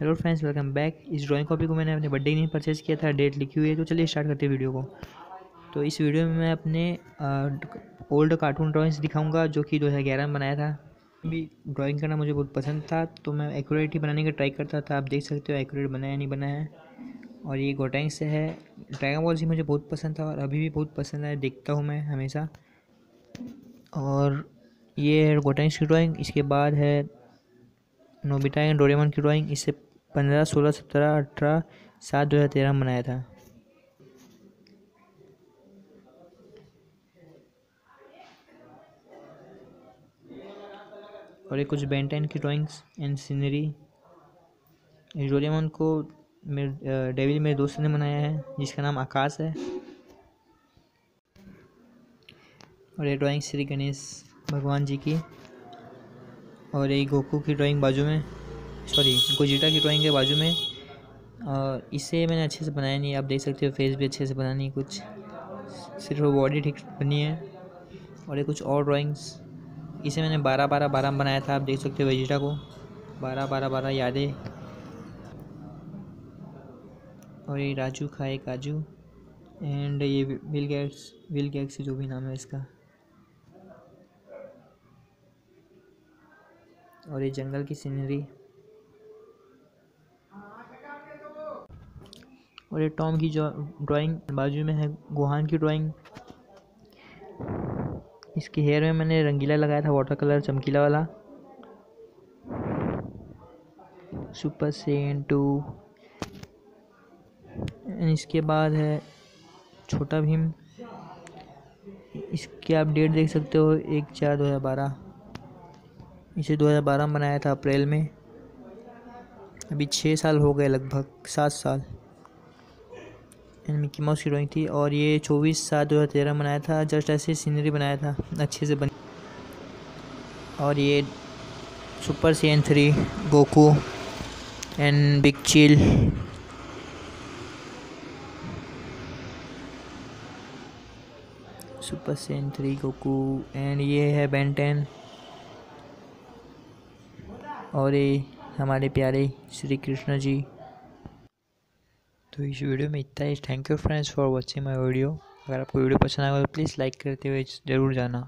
Hello friends welcome back इस drawing copy को मैंने अपने बर्थडे नहीं परचेज़ किया था डेट लिखी हुई है तो चलिए स्टार्ट करते हैं वीडियो को। तो इस वीडियो में मैं अपने ओल्ड कार्टून ड्राइंग्स दिखाऊँगा, जो कि 2011 में बनाया था। भी ड्राइंग करना मुझे बहुत पसंद था तो मैं एक्यूरेट ही बनाने का ट्राई करता था। आप देख सकते हो एक्यूरेट बनाया नहीं बनाया है। और ये गोटैंग से है। ड्रैगन बॉल जी मुझे बहुत पसंद था और अभी भी बहुत पसंद है, देखता हूँ मैं हमेशा। और ये है गोटैंग्स की ड्राइंग इसके बाद है नोबिटा एंड डोरेमन की ड्राइंग इससे पंद्रह, सोलह, सत्रह, अठारह, सात दो हज़ार तेरह में बनाया था। और ये कुछ बेंटेन की ड्राइंग्स एंड सीनरी डोरेमन को मेरे डेविल मेरे दोस्त ने बनाया है, जिसका नाम आकाश है। और ये ड्राइंग श्री गणेश भगवान जी की। और ये गोकू की ड्राइंग बाजू में। सॉरी गोजिटा की ड्राइंग के बाजू में और इसे मैंने अच्छे से बनाया नहीं, आप देख सकते हो फेस भी अच्छे से बना नहीं, कुछ सिर्फ़ बॉडी ठीक बनी है। और ये कुछ और ड्राइंग्स इसे मैंने बारह बारह बारह बनाया था, आप देख सकते हो वेजिटा को। बारह बारह बारह यादें। और ये राजू खाए काजू एंड ये विल गैट्स विल गैट्स जो भी नाम है इसका। और ये जंगल की सीनरी और ये टॉम की ड्राइंग बाजू में है, गुहान की ड्राइंग। इसके हेयर में मैंने रंगीला लगाया था, वाटर कलर, चमकीला वाला। Super Saiyan two. इसके बाद है छोटा भीम। इसके आप डेट देख सकते हो, एक चार दो हज़ार बारह। इसे 2012 में बनाया था अप्रैल में। अभी छः साल हो गए लगभग, सात साल। मिक्की माउस की ड्राइंग थी और ये चौबीस सात दो हज़ार तेरह बनाया था, जस्ट ऐसे सीनरी बनाया था, अच्छे से बनी। और ये super Saiyan three, Goku, and big chill. Super Saiyan three, Goku, and ये है बेंटेन और ये हमारे प्यारे श्री कृष्ण जी। तो इस वीडियो में इतना ही। Thank you friends for watching my video अगर आपको वीडियो पसंद आएगा तो प्लीज़ लाइक करते हुए ज़रूर जाना।